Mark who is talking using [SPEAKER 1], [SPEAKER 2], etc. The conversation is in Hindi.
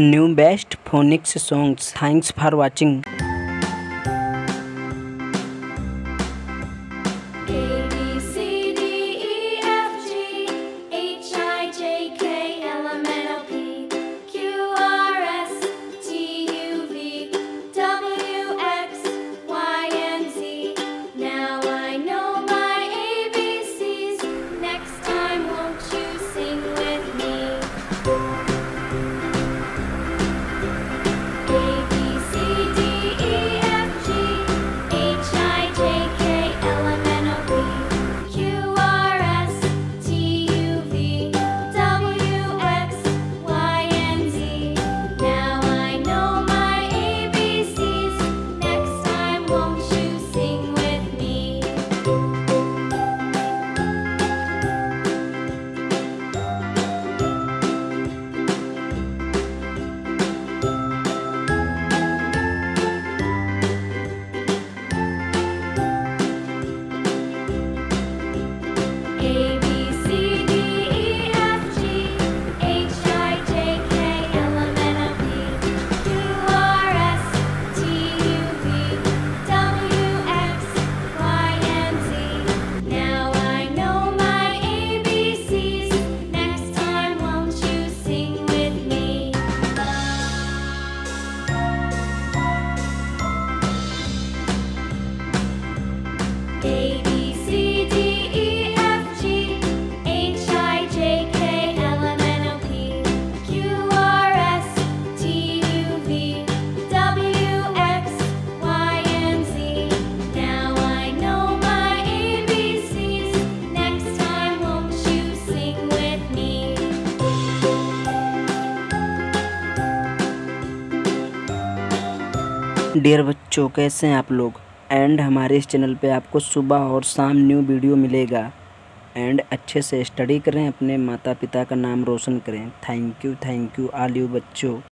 [SPEAKER 1] new best phonics songs. Thanks for watching. Dear बच्चों, कैसे हैं आप लोग? एंड हमारे इस चैनल पे आपको सुबह और शाम न्यू वीडियो मिलेगा। एंड अच्छे से स्टडी करें, अपने माता पिता का नाम रोशन करें। Thank you thank you, all you बच्चों।